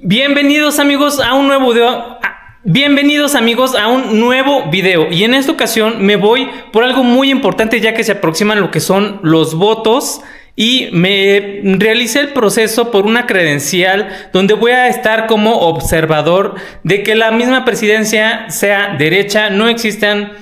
Bienvenidos amigos a un nuevo video. Bienvenidos amigos a un nuevo video. Y en esta ocasión me voy por algo muy importante ya que se aproximan lo que son los votos. Y me realicé el proceso por una credencial donde voy a estar como observador de que la misma presidencia sea derecha, no existan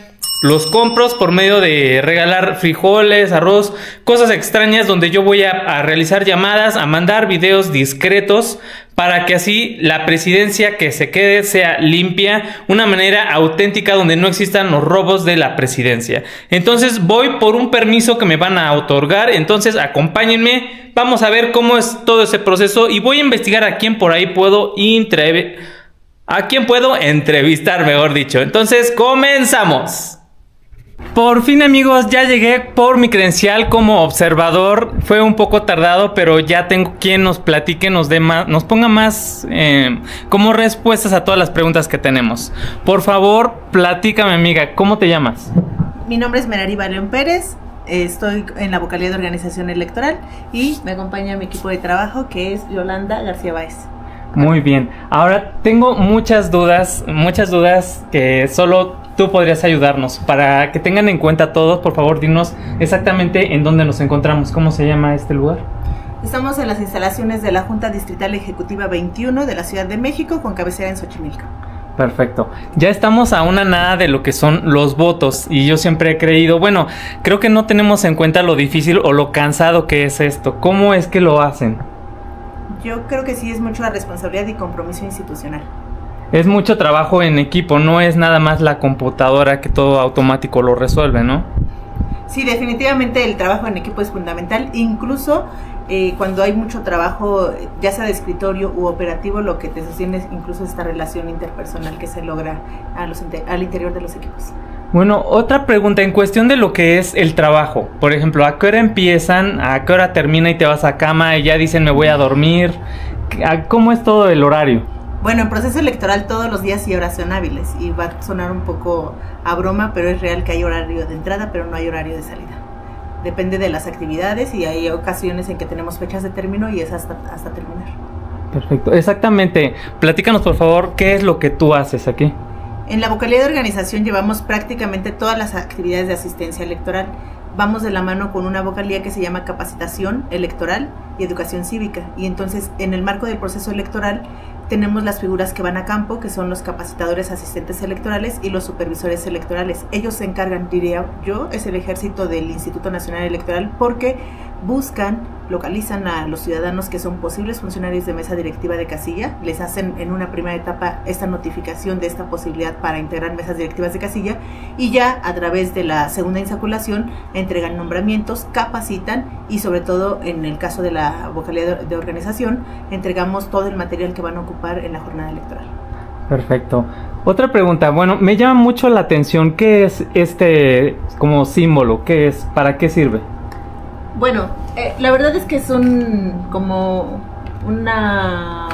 los compros por medio de regalar frijoles, arroz, cosas extrañas donde yo voy a, realizar llamadas, a mandar videos discretos para que así la presidencia que se quede sea limpia, una manera auténtica donde no existan los robos de la presidencia. Entonces voy por un permiso que me van a otorgar, entonces acompáñenme, vamos a ver cómo es todo ese proceso y voy a investigar a quién por ahí puedo a quién puedo entrevistar, mejor dicho. Entonces, comenzamos. Por fin amigos, ya llegué por mi credencial como observador. Fue un poco tardado, pero ya tengo quien nos platique, nos dé más, nos ponga más eh, como respuestas a todas las preguntas que tenemos. Por favor, platícame amiga, ¿cómo te llamas? Mi nombre es Merari León Pérez, estoy en la vocalía de organización electoral y me acompaña mi equipo de trabajo que es Yolanda García Báez. Muy bien, ahora tengo muchas dudas, muchas dudas que solo tú podrías ayudarnos. Para que tengan en cuenta todos, por favor, dinos exactamente en dónde nos encontramos. ¿Cómo se llama este lugar? Estamos en las instalaciones de la Junta Distrital Ejecutiva 21 de la Ciudad de México con cabecera en Xochimilco. Perfecto. Ya estamos a una nada de lo que son los votos y yo siempre he creído, bueno, creo que no tenemos en cuenta lo difícil o lo cansado que es esto. ¿Cómo es que lo hacen? Yo creo que sí es mucho la responsabilidad y compromiso institucional es mucho trabajo en equipo, no es nada más la computadora que todo automático lo resuelve, ¿no? Sí, definitivamente el trabajo en equipo es fundamental, incluso eh, cuando hay mucho trabajo, ya sea de escritorio u operativo, lo que te sostiene es incluso esta relación interpersonal que se logra al interior de los equipos. Bueno, otra pregunta en cuestión de lo que es el trabajo. Por ejemplo, ¿a qué hora empiezan? ¿A qué hora termina y te vas a cama y ya dicen me voy a dormir? ¿Cómo es todo el horario? Bueno, en proceso electoral todos los días y horas son hábiles y va a sonar un poco a broma, pero es real que hay horario de entrada, pero no hay horario de salida. Depende de las actividades y hay ocasiones en que tenemos fechas de término y es hasta, hasta terminar. Perfecto, exactamente. Platícanos por favor qué es lo que tú haces aquí. En la vocalía de organización llevamos prácticamente todas las actividades de asistencia electoral. Vamos de la mano con una vocalía que se llama capacitación electoral y educación cívica. Y entonces, en el marco del proceso electoral, tenemos las figuras que van a campo, que son los capacitadores asistentes electorales y los supervisores electorales. Ellos se encargan, diría yo, es el ejército del Instituto Nacional Electoral porque buscan, localizan a los ciudadanos que son posibles funcionarios de mesa directiva de casilla, les hacen en una primera etapa esta notificación de esta posibilidad para integrar mesas directivas de casilla y ya a través de la segunda insaculación entregan nombramientos, capacitan y sobre todo en el caso de la vocalidad de organización entregamos todo el material que van a ocupar en la jornada electoral. Perfecto. Otra pregunta, bueno, me llama mucho la atención, ¿qué es este como símbolo? ¿Qué es? ¿Para qué sirve? Bueno, eh, la verdad es que es un como una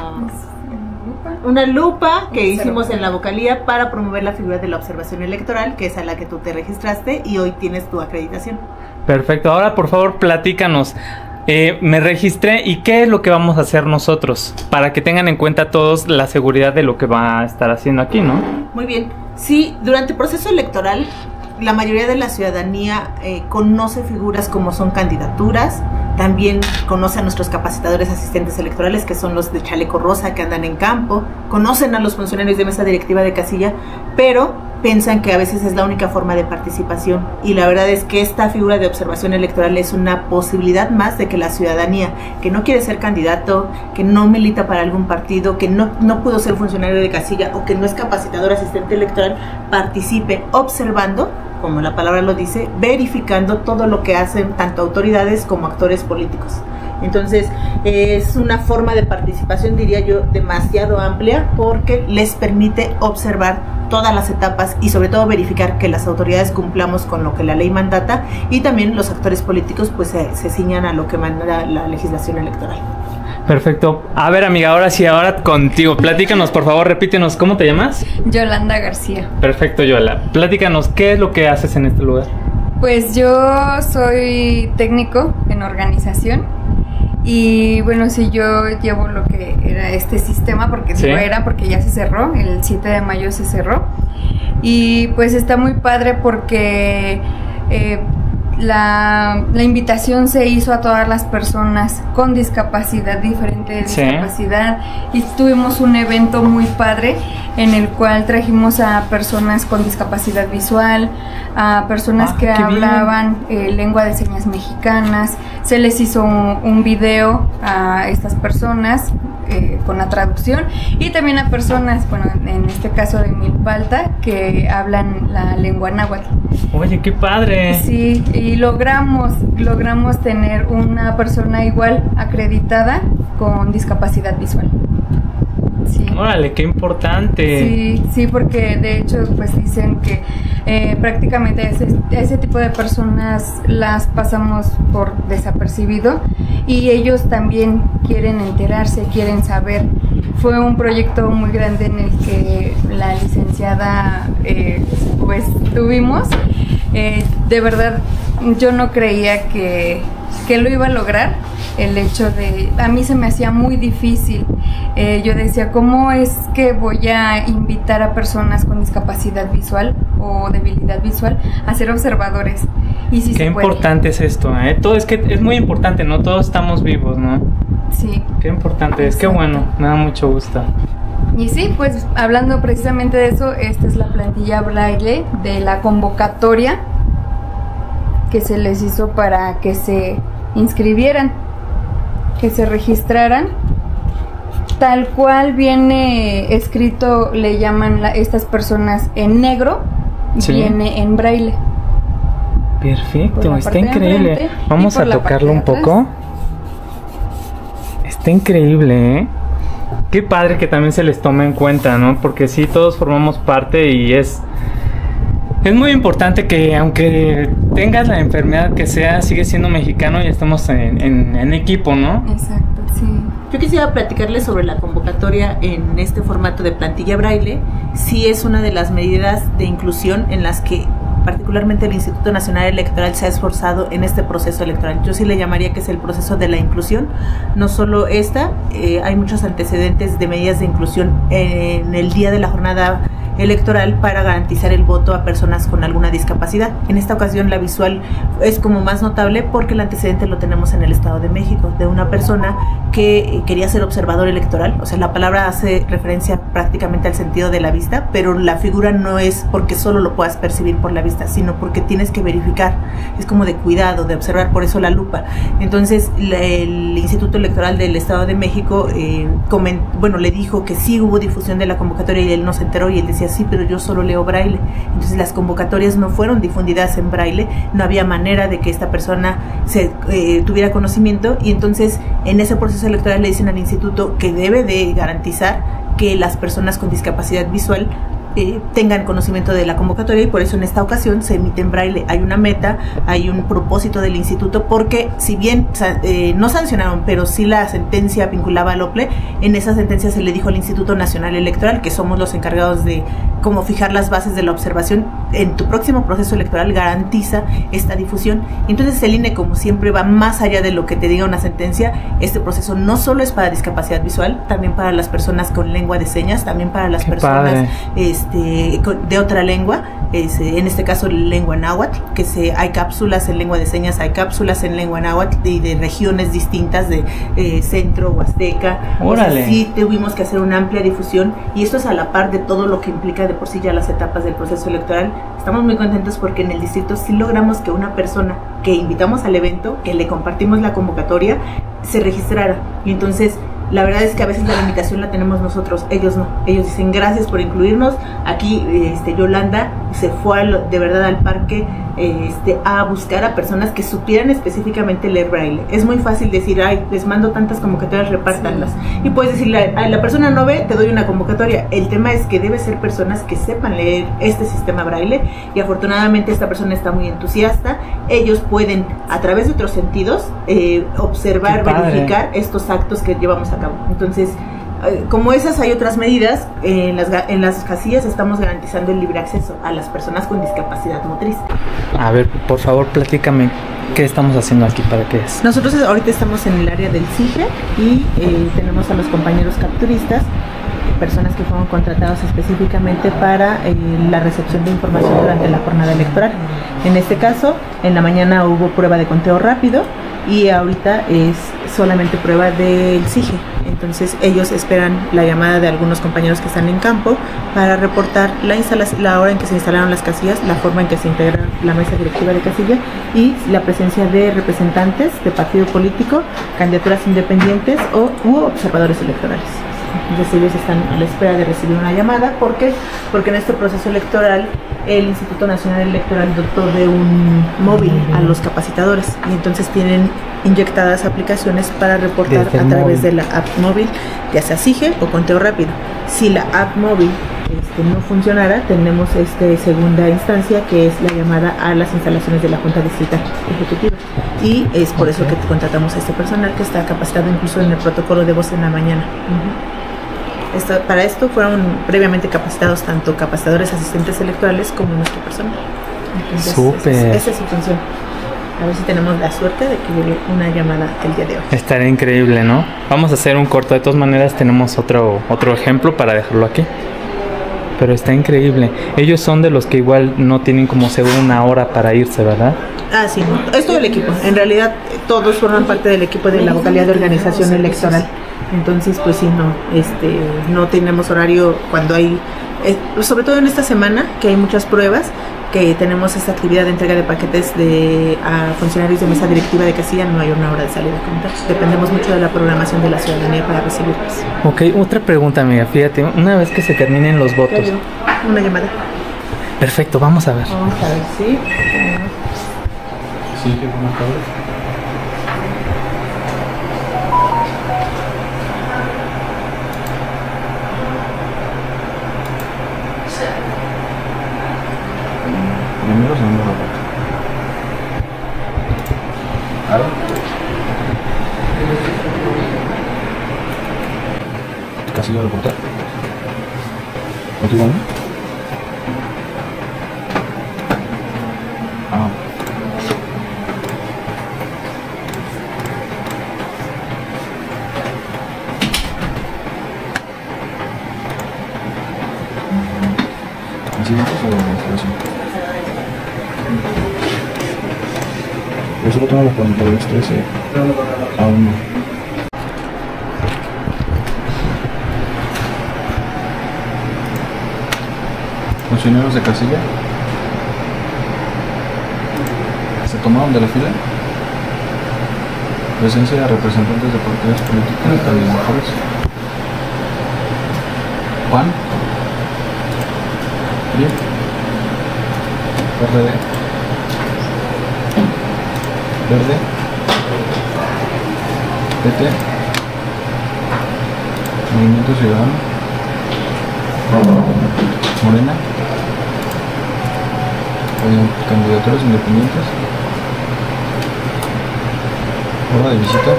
una lupa que hicimos en la vocalía para promover la figura de la observación electoral, que es a la que tú te registraste y hoy tienes tu acreditación. Perfecto, ahora por favor platícanos. Eh, me registré y qué es lo que vamos a hacer nosotros para que tengan en cuenta todos la seguridad de lo que va a estar haciendo aquí, ¿no? Muy bien. Sí, durante el proceso electoral la mayoría de la ciudadanía eh, conoce figuras como son candidaturas, también conoce a nuestros capacitadores asistentes electorales, que son los de chaleco rosa que andan en campo, conocen a los funcionarios de mesa directiva de casilla, pero piensan que a veces es la única forma de participación. Y la verdad es que esta figura de observación electoral es una posibilidad más de que la ciudadanía que no quiere ser candidato, que no milita para algún partido, que no, no pudo ser funcionario de casilla o que no es capacitador asistente electoral, participe observando como la palabra lo dice, verificando todo lo que hacen tanto autoridades como actores políticos. Entonces, es una forma de participación, diría yo, demasiado amplia porque les permite observar todas las etapas y sobre todo verificar que las autoridades cumplamos con lo que la ley mandata y también los actores políticos pues se, se ciñan a lo que manda la legislación electoral. Perfecto. A ver, amiga, ahora sí, ahora contigo. Platícanos, por favor, repítenos, ¿cómo te llamas? Yolanda García. Perfecto, Yola. Platícanos, ¿qué es lo que haces en este lugar? Pues yo soy técnico en organización Y bueno, sí, yo llevo lo que era este sistema, porque Sí. no era, porque ya se cerró, el 7 de mayo se cerró. Y pues está muy padre porque eh, la, la invitación se hizo a todas las personas con discapacidad, diferente Sí. discapacidad. Y tuvimos un evento muy padre en el cual trajimos a personas con discapacidad visual, a personas Ah, que hablaban eh, lengua de señas mexicanas. Se les hizo un, un video a estas personas eh, con la traducción y también a personas, bueno, en este caso de Milpalta, que hablan la lengua náhuatl. Oye, qué padre. Sí, y logramos, logramos tener una persona igual acreditada con discapacidad visual. Sí. Órale, qué importante. Sí, sí, porque de hecho pues dicen que eh, prácticamente ese, ese tipo de personas las pasamos por desapercibido y ellos también quieren enterarse, quieren saber. Fue un proyecto muy grande en el que la licenciada eh, pues tuvimos. Eh, de verdad yo no creía que, que lo iba a lograr el hecho de, a mí se me hacía muy difícil. Eh, yo decía, ¿cómo es que voy a invitar a personas con discapacidad visual o debilidad visual a ser observadores? Y si Qué se puede. importante es esto, ¿eh? Todo es que es muy importante, ¿no? Todos estamos vivos, ¿no? Sí. Qué importante es, qué bueno, me da mucho gusto. Y sí, pues hablando precisamente de eso, esta es la plantilla braille de la convocatoria que se les hizo para que se inscribieran, que se registraran. Tal cual viene escrito, le llaman la- estas personas en negro, Sí. viene en braille. Perfecto, está increíble. Vamos a tocarlo un poco. Está increíble, ¿eh? Qué padre que también se les tome en cuenta, ¿no? Porque sí, todos formamos parte y es... Es muy importante que aunque tengas la enfermedad que sea, sigues siendo mexicano y estamos en, en- en equipo, ¿no? Exacto, sí. Yo quisiera platicarles sobre la convocatoria en este formato de plantilla braille. Sí es una de las medidas de inclusión en las que particularmente el Instituto Nacional Electoral se ha esforzado en este proceso electoral. Yo sí le llamaría que es el proceso de la inclusión. No solo esta, eh, hay muchos antecedentes de medidas de inclusión en el día de la jornada electoral para garantizar el voto a personas con alguna discapacidad. En esta ocasión la visual es como más notable porque el antecedente lo tenemos en el Estado de México, de una persona que quería ser observador electoral, o sea, la palabra hace referencia prácticamente al sentido de la vista, pero la figura no es porque solo lo puedas percibir por la vista, sino porque tienes que verificar, es como de cuidado, de observar, por eso la lupa. Entonces, el Instituto Electoral del Estado de México, eh, comen- bueno, le dijo que sí hubo difusión de la convocatoria y él no se enteró y él decía, sí, pero yo solo leo braille. Entonces, las convocatorias no fueron difundidas en braille, no había manera de que esta persona se eh, tuviera conocimiento y entonces en ese proceso electoral le dicen al instituto que debe de garantizar que las personas con discapacidad visual eh, tengan conocimiento de la convocatoria y por eso en esta ocasión se emite en braille. Hay una meta, hay un propósito del instituto porque si bien eh, no sancionaron, pero sí la sentencia vinculaba al OPLE, en esa sentencia se le dijo al Instituto Nacional Electoral que somos los encargados de cómo fijar las bases de la observación en tu próximo proceso electoral garantiza esta difusión. Entonces el INE como siempre va más allá de lo que te diga una sentencia. Este proceso no solo es para discapacidad visual, también para las personas con lengua de señas, también para las Qué personas. Este, de otra lengua, es, eh, en este caso lengua náhuatl, que se, hay cápsulas en lengua de señas, hay cápsulas en lengua náhuatl de, de regiones distintas de eh, centro, huasteca. O sea, Órale. sí tuvimos que hacer una amplia difusión y esto es a la par de todo lo que implica de por sí ya las etapas del proceso electoral. Estamos muy contentos porque en el distrito sí logramos que una persona que invitamos al evento, que le compartimos la convocatoria, se registrara. Y entonces la verdad es que a veces la limitación la tenemos nosotros, ellos no. Ellos dicen gracias por incluirnos. Aquí este, Yolanda se fue de verdad al parque este, a buscar a personas que supieran específicamente leer braille. Es muy fácil decir, ay, les mando tantas convocatorias, repártanlas. Y puedes decirle, ay, la persona no ve, te doy una convocatoria. El tema es que debe ser personas que sepan leer este sistema braille y afortunadamente esta persona está muy entusiasta. Ellos pueden, a través de otros sentidos, eh, observar, verificar estos actos que llevamos a cabo. Entonces, como esas hay otras medidas, eh, en, las, en las casillas estamos garantizando el libre acceso a las personas con discapacidad motriz. A ver, por favor, platícame. ¿Qué estamos haciendo aquí? ¿Para qué es? Nosotros ahorita estamos en el área del CIGE y eh, tenemos a los compañeros capturistas, personas que fueron contratados específicamente para eh, la recepción de información durante la jornada electoral. En este caso, en la mañana hubo prueba de conteo rápido y ahorita es solamente prueba del CIGE. Entonces ellos esperan la llamada de algunos compañeros que están en campo para reportar la, la hora en que se instalaron las casillas, la forma en que se integra la mesa directiva de casilla y la presencia de representantes de partido político, candidaturas independientes o u observadores electorales. Entonces ellos están a la espera de recibir una llamada. ¿Por qué? Porque en este proceso electoral el Instituto Nacional Electoral dotó de un móvil a los capacitadores y entonces tienen inyectadas aplicaciones para reportar a través de la app móvil, ya sea SIGE o conteo rápido. Si la app móvil este, no funcionara, tenemos este segunda instancia que es la llamada a las instalaciones de la Junta Distrital Ejecutiva. Y es por eso que contratamos a este personal que está capacitado incluso en el protocolo de voz en la mañana para esto fueron previamente capacitados tanto capacitadores asistentes electorales como nuestro personal. Súper. Esa, es su función. A ver si tenemos la suerte de que llegue una llamada el día de hoy. Estaría increíble, ¿no? Vamos a hacer un corto. De todas maneras, tenemos otro, otro ejemplo para dejarlo aquí. Pero está increíble. Ellos son de los que igual no tienen como seguro una hora para irse, ¿verdad? Ah, sí. Es todo el equipo. En realidad, todos forman parte del equipo de la vocalidad de organización electoral. Entonces, pues sí, no, este, no tenemos horario cuando hay, eh, sobre todo en esta semana, que hay muchas pruebas, que tenemos esta actividad de entrega de paquetes de a funcionarios de mesa directiva de casilla, no hay una hora de salida a Dependemos mucho de la programación de la ciudadanía para recibirlos. Ok, otra pregunta, amiga. Fíjate, una vez que se terminen los votos. Una llamada. Perfecto, vamos a ver. Vamos a ver, sí. Sí, qué buena Primero, segundo, ¿Ahora? Casi lo reportar. ¿No solo tengo los 42, 13 a 1. Funcionarios de casilla se tomaron de la fila. Presencia de representantes de partidos políticos y mejores. Juan. Bien. RD verde, PT, Movimiento Ciudadano, Morena, candidaturas independientes, hora de visita.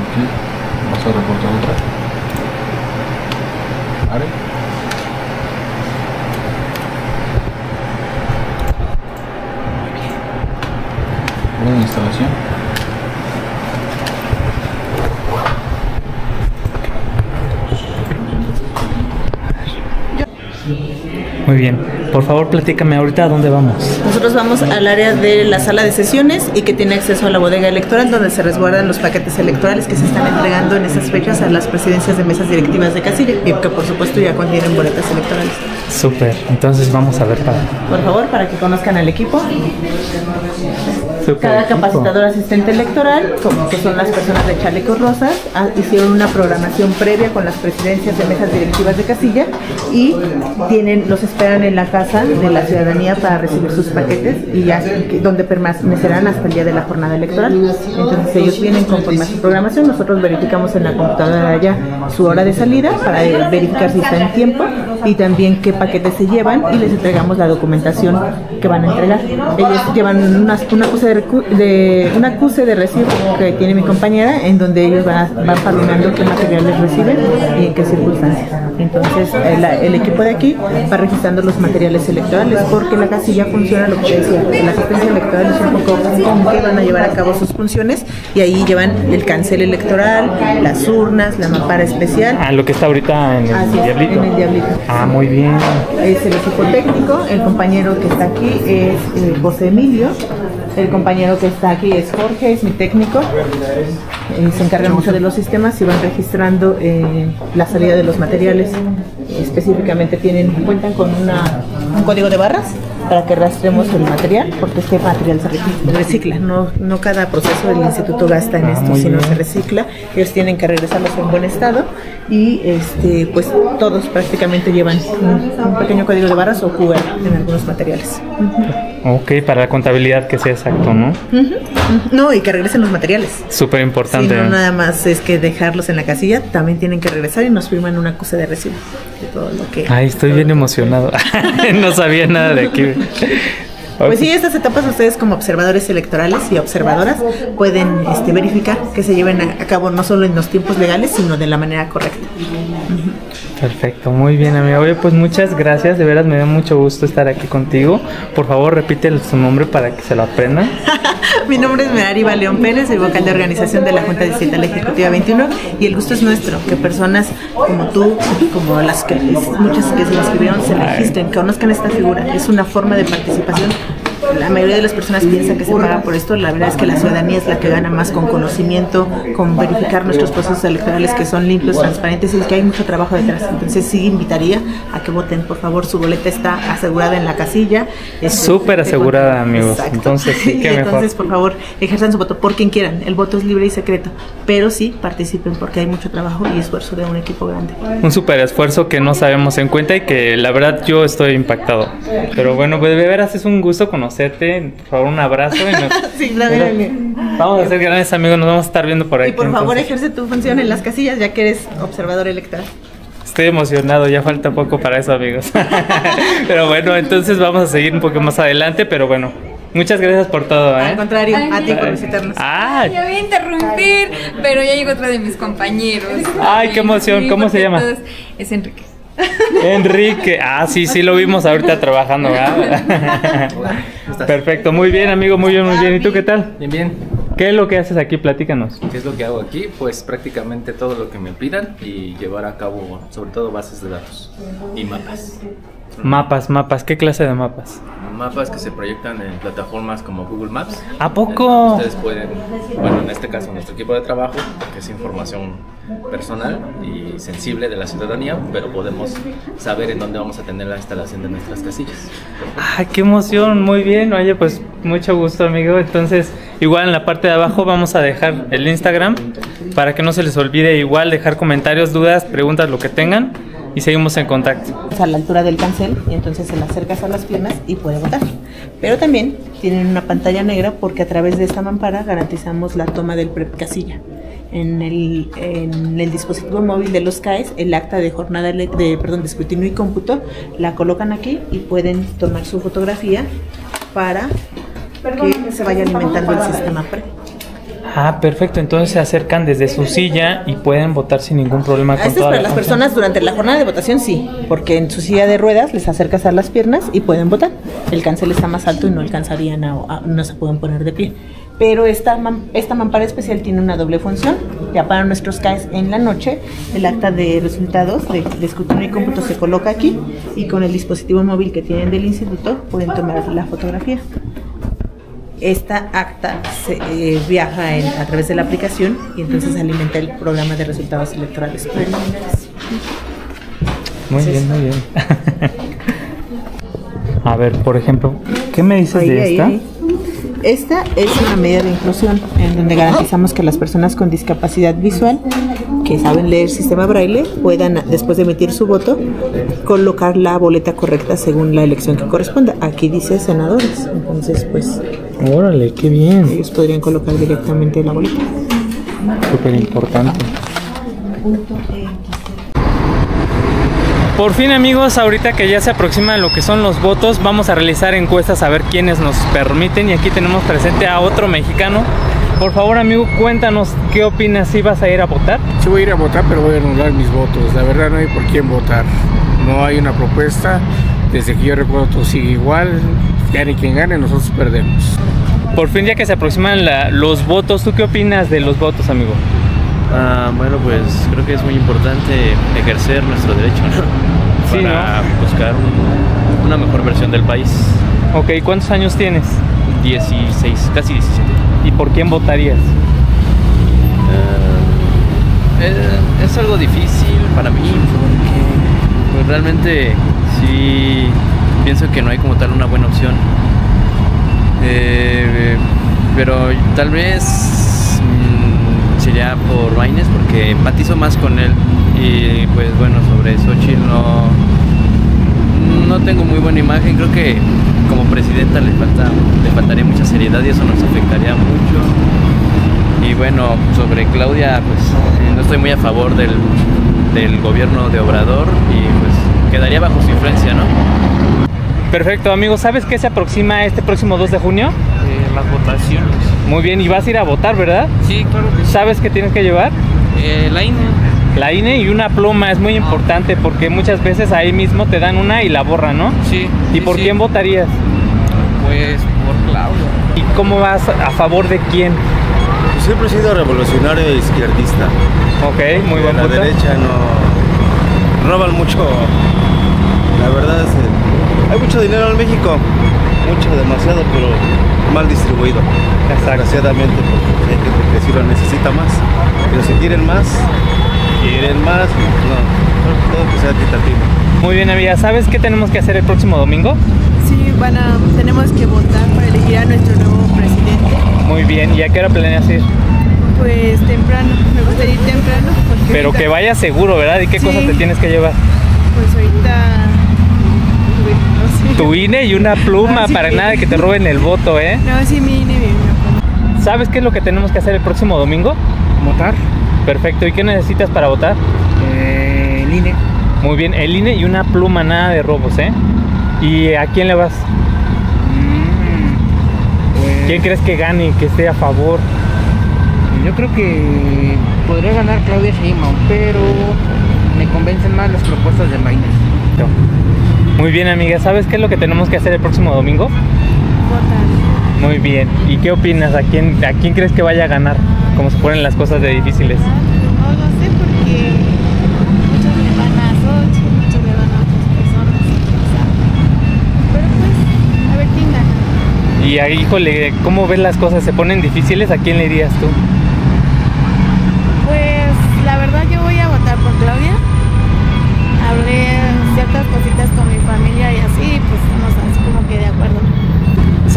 Aquí vas a reportar otra. Are. instalación. Muy bien. Por favor, platícame ahorita a dónde vamos. Nosotros vamos al área de la sala de sesiones y que tiene acceso a la bodega electoral donde se resguardan los paquetes electorales que se están entregando en esas fechas a las presidencias de mesas directivas de casilla y que por supuesto ya contienen boletas electorales. Súper. Entonces vamos a ver para. Por favor, para que conozcan al equipo. Cada capacitador asistente electoral, como que son las personas de chalecos rosas, hicieron una programación previa con las presidencias de mesas directivas de casilla y tienen los esperan en la casa de la ciudadanía para recibir sus paquetes y ya donde permanecerán hasta el día de la jornada electoral. Entonces ellos vienen conforme a su programación, nosotros verificamos en la computadora ya su hora de salida para eh, verificar si está en tiempo y también qué paquetes se llevan y les entregamos la documentación que van a entregar. Ellos llevan una, una acuse de, de un acuse de recibo que tiene mi compañera en donde ellos van, a- van palomando qué materiales reciben y en qué circunstancias. Entonces el, el equipo de aquí va registrando los materiales electorales porque la casilla funciona lo que te decía, la asistencia electoral es un poco con qué van a llevar a cabo sus funciones y ahí llevan el cancel electoral, las urnas, la mampara especial. Ah, lo que está ahorita en el Así diablito. en el diablito. Ah, muy bien. Es el equipo técnico, el compañero que está aquí es eh, José Emilio, el compañero que está aquí es Jorge, es mi técnico, Eh, se encargan mucho de los sistemas y van registrando eh, la salida de los materiales. Específicamente tienen, cuentan con una, un código de barras para que rastremos el material, porque este material se recicla, recicla. No, no cada proceso del instituto gasta en Ah, esto, sino bien. se recicla. Ellos tienen que regresarlos en buen estado y este pues todos prácticamente llevan un, un pequeño código de barras o QR en algunos materiales. Ok, para la contabilidad que sea exacto, ¿no? Ujú, ujú. No, y que regresen los materiales. Súper importante. no nada más es que dejarlos en la casilla, también tienen que regresar y nos firman una acuse de recibo de todo lo que Ay, estoy bien emocionado. no sabía nada de aquí. Pues sí, estas etapas ustedes como observadores electorales y observadoras pueden este, verificar que se lleven a a cabo no solo en los tiempos legales, sino de la manera correcta. Perfecto, muy bien, amigo. Oye, pues muchas gracias. De veras me da mucho gusto estar aquí contigo. Por favor, repite su nombre para que se lo aprendan. Mi nombre es Merariba León Pérez, soy vocal de organización de la Junta Distrital Ejecutiva 21 y el gusto es nuestro, que personas como tú, como las que muchas que se inscribieron, se registren, que conozcan esta figura. Es una forma de participación. La mayoría de las personas piensa que se paga por esto, la verdad es que la ciudadanía es la que gana más con conocimiento, con verificar nuestros procesos electorales que son limpios, transparentes y que hay mucho trabajo detrás. Entonces sí invitaría a que voten, por favor, su boleta está asegurada en la casilla. Este, Súper asegurada, amigos. Exacto. Entonces, sí, qué mejor. entonces, por favor, ejerzan su voto por quien quieran. El voto es libre y secreto, pero sí participen porque hay mucho trabajo y esfuerzo de un equipo grande. Un súper esfuerzo que no sabemos en cuenta y que la verdad yo estoy impactado. Pero bueno, pues de veras es un gusto conocerte. Por favor, un abrazo. Y nos- Sí, Vamos a ser grandes amigos, nos vamos a estar viendo por ahí. Y por favor, ejerce tu función en las casillas ya que eres observador electoral. Estoy emocionado, ya falta poco para eso, amigos. pero bueno, entonces vamos a seguir un poco más adelante, pero bueno, muchas gracias por todo, ¿eh? Al contrario, Ay, a ti por visitarnos. Ah, Ya voy a interrumpir, pero ya llegó otro de mis compañeros. Ay, qué emoción. ¿Cómo se llama? Es Enrique. Enrique, ah, sí, sí lo vimos ahorita trabajando, ¿verdad? Perfecto, muy bien, amigo, muy bien, muy bien. ¿Y tú qué tal? Bien, bien. ¿Qué es lo que haces aquí? Platícanos. ¿Qué es lo que hago aquí? Pues prácticamente todo lo que me pidan y llevar a cabo sobre todo bases de datos y mapas. Mapas, mapas, ¿qué clase de mapas? Mapas que se proyectan en plataformas como Google Maps. ¿A poco? Ustedes pueden, bueno, en este caso nuestro equipo de trabajo, que es información personal y sensible de la ciudadanía, pero podemos saber en dónde vamos a tener la instalación de nuestras casillas. ¡Ay, qué emoción! Muy bien, oye, pues mucho gusto, amigo. Entonces, igual en la parte de abajo vamos a dejar el Instagram para que no se les olvide igual dejar comentarios, dudas, preguntas, lo que tengan y seguimos en contacto. a la altura del cancel y entonces se le acercas a las piernas y puede votar. Pero también tienen una pantalla negra porque a través de esta mampara garantizamos la toma del prep casilla. En el, en el dispositivo móvil de los CAES, el acta de jornada de, perdón, de escrutinio y cómputo la colocan aquí y pueden tomar su fotografía para que se vaya alimentando el sistema pre. Ah, perfecto. Entonces se acercan desde su silla y pueden votar sin ningún problema con Esto es para la las personas durante la jornada de votación, sí, porque en su silla de ruedas les acercas a las piernas y pueden votar. El cancel está más alto y no alcanzarían a, a- no se pueden poner de pie. Pero esta, esta mampara especial tiene una doble función. Ya para nuestros CAES en la noche, el acta de resultados de, de escrutinio y cómputo se coloca aquí y con el dispositivo móvil que tienen del instituto pueden tomar la fotografía. Esta acta se eh, viaja en- a través de la aplicación y entonces alimenta el programa de resultados electorales preliminares. Muy bien, muy bien. A ver, por ejemplo, ¿qué me dices Ahí, de ahí, esta? ahí. Esta es una medida de inclusión en donde garantizamos que las personas con discapacidad visual que saben leer sistema braille puedan, después de emitir su voto, colocar la boleta correcta según la elección que corresponda. Aquí dice senadores, entonces pues Órale, qué bien. ellos podrían colocar directamente la boleta. Súper importante. Por fin amigos, ahorita que ya se aproximan lo que son los votos, vamos a realizar encuestas a ver quiénes nos permiten y aquí tenemos presente a otro mexicano. Por favor amigo, cuéntanos qué opinas si vas a ir a votar. Sí voy a ir a votar, pero voy a anular mis votos. La verdad no hay por quién votar. No hay una propuesta. Desde que yo recuerdo todo sigue igual. Gane quien gane, nosotros perdemos. Por fin ya que se aproximan la- los votos, ¿tú qué opinas de los votos amigo? Ah, bueno, pues creo que es muy importante ejercer nuestro derecho, ¿no? Sí, Para buscar un- una mejor versión del país. Ok, ¿cuántos años tienes? 16, casi 17. ¿Y por quién votarías? Ah, eh, es algo difícil para mí porque pues, realmente sí pienso que no hay como tal una buena opción. Eh, pero tal vez mm, sería por Maines porque empatizo más con él. Y pues bueno sobre Xochitl no no tengo muy buena imagen. Creo que como presidenta le falta le faltaría mucha seriedad y eso nos afectaría mucho. Y bueno sobre Claudia pues eh, no estoy muy a favor del, del gobierno de Obrador y pues quedaría bajo su influencia no Perfecto, amigo, ¿sabes qué se aproxima este próximo 2 de junio? Eh, las votaciones. Muy bien, y vas a ir a votar, ¿verdad? Sí, claro que sí. ¿Sabes qué tienes que llevar? Eh, la INE. La INE y una pluma es muy importante porque muchas veces ahí mismo te dan una y la borran, ¿no? Sí. ¿Y sí, por sí. quién votarías? Pues por Claudia. ¿Y cómo vas a favor de quién? Siempre he sido revolucionario e izquierdista. Ok, muy De buen la derecha no roban mucho. La verdad es que hay mucho dinero en México, mucho, demasiado, pero mal distribuido. Exacto. Desgraciadamente, porque hay gente que sí lo necesita más. Pero si quieren más, quieren más, no, todo que sea equitativo. Muy bien, amiga, ¿sabes qué tenemos que hacer el próximo domingo? Sí, van a, tenemos que votar para elegir a nuestro nuevo presidente. Muy bien, ¿y a qué hora planeas ir? Pues temprano, me gustaría ir temprano. Pero ahorita- que vayas seguro, ¿verdad? ¿Y qué Sí. cosas te tienes que llevar? Pues ahorita. no. Tu INE y una pluma para nada que te roben el voto, ¿eh? No, sí, mi INE, mi ¿Sabes qué es lo que tenemos que hacer el próximo domingo? Votar. Perfecto, ¿y qué necesitas para votar? Eh, el INE. Muy bien, el INE y una pluma, nada de robos, ¿eh? ¿Y a quién le vas? Mm, pues, ¿Quién crees que gane, que esté a favor? Yo creo que podría ganar Claudia Sheinbaum, pero me convencen más las propuestas de Maines. Muy bien, amiga, ¿sabes qué es lo que tenemos que hacer el próximo domingo? Votar. Muy bien, ¿y qué opinas? ¿A quién, a quién crees que vaya a ganar? Como se ponen las cosas de difíciles. No, no sé porque muchos le van a Sochi, muchos le van a otras personas. Pero pues, a ver quién gana. Y ahí, híjole, ¿cómo ves las cosas? ¿Se ponen difíciles? ¿A quién le irías tú? Pues la verdad yo voy a votar por Claudia. Hablé ciertas cositas con mi familia y así, pues no sé, así como que de acuerdo.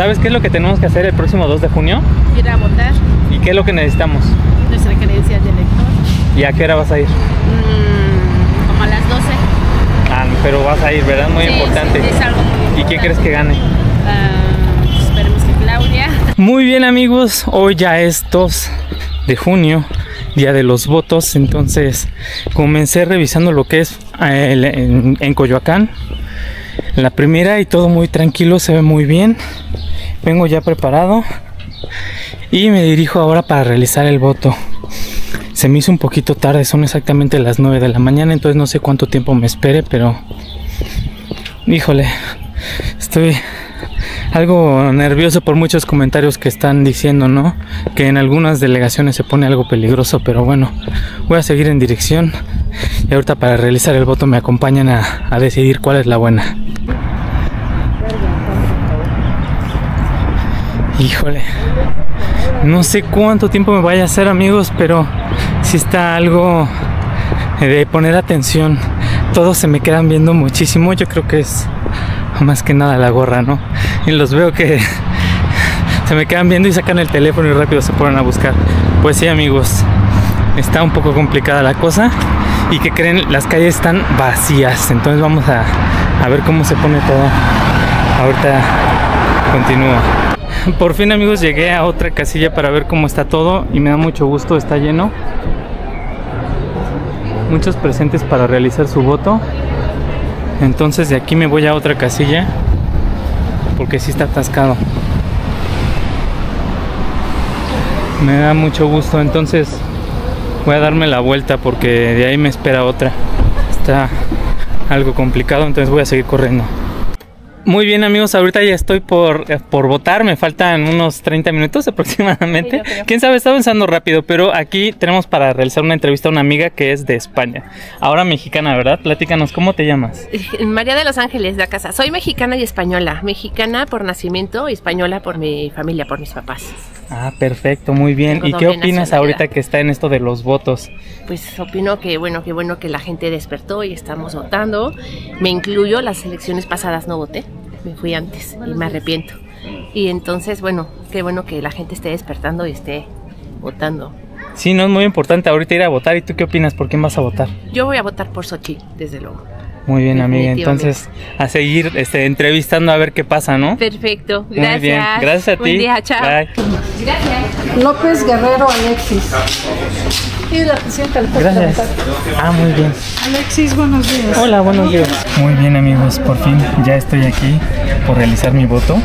¿Sabes qué es lo que tenemos que hacer el próximo 2 de junio? Ir a votar ¿Y qué es lo que necesitamos? nuestra credencial de elector. ¿Y a qué hora vas a ir? Mm, como a las 12. Ah, pero vas a ir, ¿verdad? Muy Sí, importante. sí, es algo muy ¿Y importante. crees que gane? Ah, esperemos que Claudia. Muy bien amigos, hoy ya es 2 de junio, día de los votos, entonces comencé revisando lo que es eh, el- en, en Coyoacán, la primera y todo muy tranquilo, se ve muy bien, vengo ya preparado y me dirijo ahora para realizar el voto. Se me hizo un poquito tarde, son exactamente las 9 de la mañana, entonces no sé cuánto tiempo me espere, pero híjole, estoy algo nervioso por muchos comentarios que están diciendo, ¿no? Que en algunas delegaciones se pone algo peligroso, pero bueno, voy a seguir en dirección y ahorita para realizar el voto me acompañan a, a decidir cuál es la buena. Híjole, no sé cuánto tiempo me vaya a hacer amigos, pero si está algo de poner atención. Todos se me quedan viendo muchísimo, yo creo que es más que nada la gorra, ¿no? Y los veo que se me quedan viendo y sacan el teléfono y rápido se ponen a buscar. Pues sí, amigos, está un poco complicada la cosa. Y que creen, las calles están vacías. Entonces vamos a, a ver cómo se pone todo. Ahorita continúo. Por fin amigos llegué a otra casilla para ver cómo está todo y me da mucho gusto, está lleno. Muchos presentes para realizar su voto. Entonces de aquí me voy a otra casilla porque sí está atascado. Me da mucho gusto, entonces voy a darme la vuelta porque de ahí me espera otra. Está algo complicado, entonces voy a seguir corriendo. Muy bien amigos, ahorita ya estoy por, eh, por votar, me faltan unos 30 minutos aproximadamente. Sí. Quién sabe, está avanzando rápido, pero aquí tenemos para realizar una entrevista a una amiga que es de España. Ahora mexicana, ¿verdad? Platícanos, ¿cómo te llamas? María de los Ángeles, de la casa. Soy mexicana y española. Mexicana por nacimiento española por mi familia, por mis papás. Ah, perfecto, muy bien. Tengo ¿Y qué opinas ahorita que está en esto de los votos? Pues opino que bueno, que bueno que la gente despertó y estamos votando. Me incluyo, las elecciones pasadas no voté, me fui antes y me arrepiento. Y entonces, bueno, qué bueno que la gente esté despertando y esté votando. Sí, no es muy importante ahorita ir a votar. ¿Y tú qué opinas? ¿Por quién vas a votar? Yo voy a votar por Sochi, desde luego. Muy bien, amiga. Entonces, a seguir este, entrevistando a ver qué pasa, ¿no? Perfecto, Muy gracias. bien. Gracias a ti. Buen día, chao. Bye. López Guerrero Alexis. Y la presidenta del Gracias. Ah, muy bien. Alexis, buenos días. Hola, buenos días. Muy bien amigos, por fin ya estoy aquí por realizar mi voto.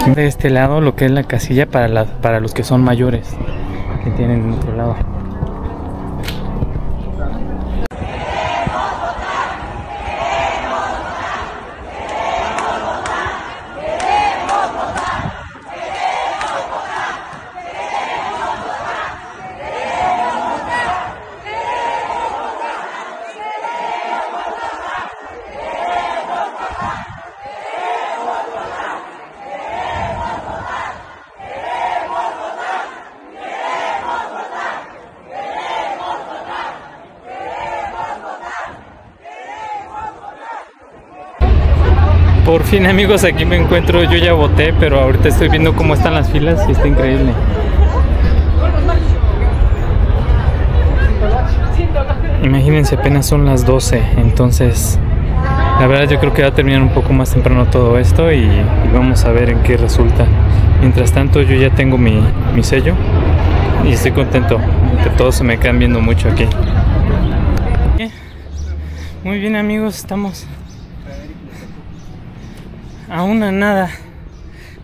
Aquí de este lado lo que es la casilla para, la- para los que son mayores, que tienen en otro lado. Por fin amigos, aquí me encuentro, yo ya voté, pero ahorita estoy viendo cómo están las filas y está increíble. Imagínense, apenas son las 12, entonces la verdad yo creo que va a terminar un poco más temprano todo esto y, vamos a ver en qué resulta. Mientras tanto yo ya tengo mi, mi sello y estoy contento que todos se me quedan viendo mucho aquí. Muy bien amigos, estamos a una nada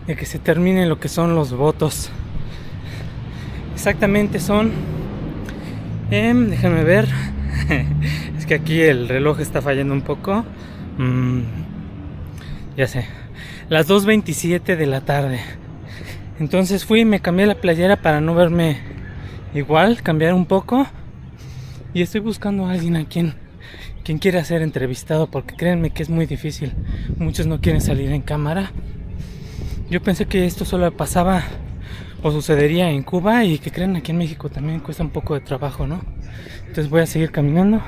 de que se termine lo que son los votos. Exactamente son, em, déjame ver, es que aquí el reloj está fallando un poco. Mm, ya sé, las 2.27 de la tarde. Entonces fui y me cambié la playera para no verme igual, cambiar un poco. Y estoy buscando a alguien a quien, quien quiera ser entrevistado, porque créanme que es muy difícil. Muchos no quieren salir en cámara. Yo pensé que esto solo pasaba o sucedería en Cuba y que creen aquí en México también cuesta un poco de trabajo, ¿no? Entonces voy a seguir caminando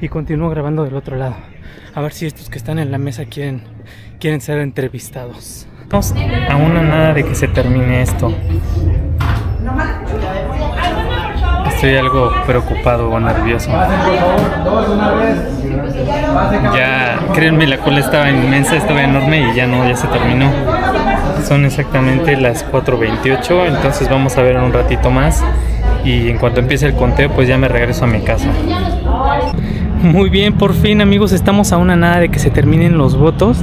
y continúo grabando del otro lado. A ver si estos que están en la mesa quieren, quieren ser entrevistados. Estamos a una nada de que se termine esto. Estoy algo preocupado o nervioso. Ya, créanme, la cola estaba inmensa, estaba enorme y ya no, ya se terminó. Son exactamente las 4.28, entonces vamos a ver un ratito más. Y en cuanto empiece el conteo, pues ya me regreso a mi casa. Muy bien, por fin amigos, estamos a una nada de que se terminen los votos.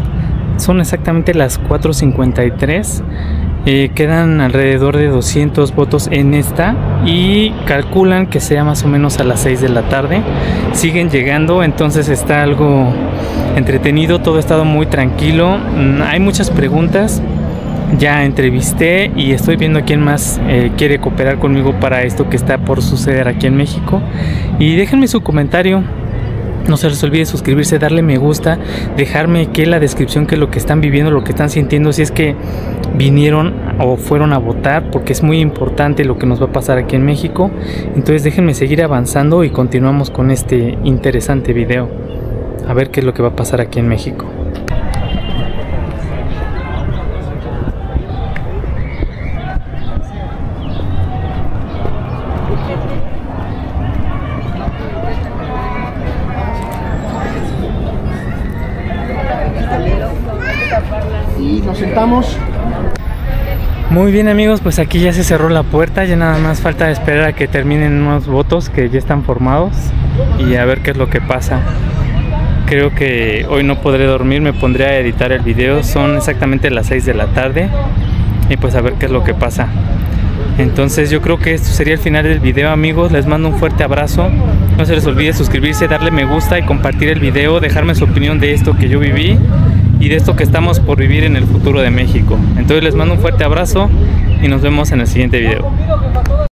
Son exactamente las 4.53. Eh, quedan alrededor de 200 votos en esta y calculan que sea más o menos a las 6 de la tarde. Siguen llegando, entonces está algo entretenido, todo ha estado muy tranquilo. Mm, Hay muchas preguntas. Ya entrevisté y estoy viendo quién más eh, quiere cooperar conmigo para esto que está por suceder aquí en México. Y déjenme su comentario. No se les olvide suscribirse, darle me gusta, dejarme que la descripción que lo que están viviendo, lo que están sintiendo, si es que vinieron o fueron a votar, porque es muy importante lo que nos va a pasar aquí en México. Entonces déjenme seguir avanzando y continuamos con este interesante video. A ver qué es lo que va a pasar aquí en México. Muy bien amigos, pues aquí ya se cerró la puerta, ya nada más falta esperar a que terminen unos votos que ya están formados y a ver qué es lo que pasa. Creo que hoy no podré dormir, me pondré a editar el video, son exactamente las 6 de la tarde y pues a ver qué es lo que pasa. Entonces yo creo que esto sería el final del video amigos, les mando un fuerte abrazo, no se les olvide suscribirse, darle me gusta y compartir el video, dejarme su opinión de esto que yo viví y de esto que estamos por vivir en el futuro de México. Entonces les mando un fuerte abrazo y nos vemos en el siguiente video.